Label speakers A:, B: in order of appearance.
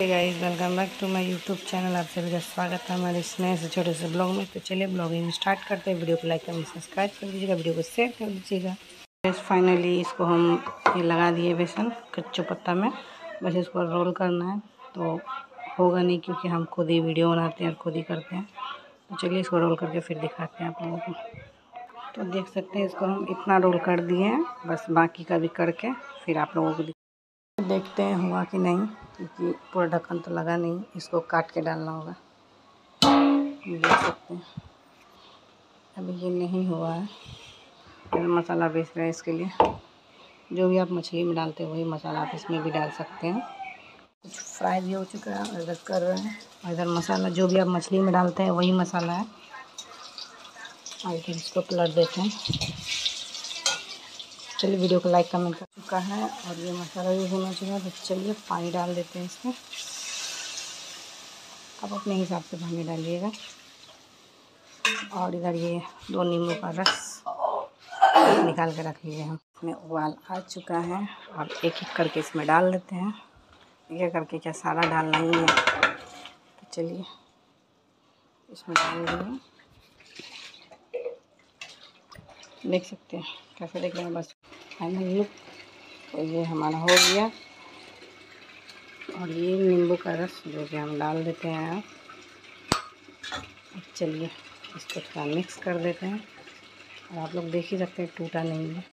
A: Guys welcome back to my YouTube channel आप सभी का स्वागत है हमारे इस नए से छोटे से ब्लॉग में। तो चलिए ब्लॉगिंग स्टार्ट करते हैं। वीडियो को लाइक करें सब्सक्राइब कर दीजिएगा। वीडियो को शेयर कर दीजिएगा। बस फाइनली इसको हम ये लगा दिए बेसन कच्चो पत्ता में। बस इसको रोल करना है। तो होगा नहीं क्योंकि हम खुद ही वीडियो बनाते हैं और खुद ही करते हैं। तो चलिए इसको रोल करके फिर दिखाते हैं आप लोगों को। तो देख सकते हैं इसको हम इतना रोल कर दिए हैं। बस बाकी का भी करके फिर आप लोगों को देखते हैं हुआ कि नहीं। क्योंकि पूरा ढक्कन तो लगा नहीं, इसको काट के डालना होगा। देख सकते हैं। अभी ये नहीं हुआ है। गरम मसाला बेच रहे हैं इसके लिए। जो भी आप मछली में डालते हैं, वही मसाला आप इसमें भी डाल सकते हैं। कुछ फ्राई भी हो चुका है और इधर कर रहे हैं। और इधर मसाला, जो भी आप मछली में डालते हैं, वही मसाला है। और इधर इसको पलट देते हैं। चलिए वीडियो को लाइक, कमेंट कर चुका है और ये मसाला भी होना चाहिए तो चलिए पानी डाल देते हैं इसमें। आप अपने हिसाब से पानी डालिएगा। और इधर ये दो नींबू का रस निकाल के रख लीजिए हम इसमें उबाल आ चुका है और एक एक करके इसमें डाल देते हैं। एक एक करके क्या सारा डालना ही है। तो चलिए इसमें डाल दिए देख सकते हैं, कैसे देख रहे हैं बस। लुक तो ये हमारा हो गया। और ये नींबू का रस जो कि हम डाल देते हैं चलिए इसको थोड़ा मिक्स कर देते हैं। और आप लोग देख ही सकते हैं, टूटा नहीं है।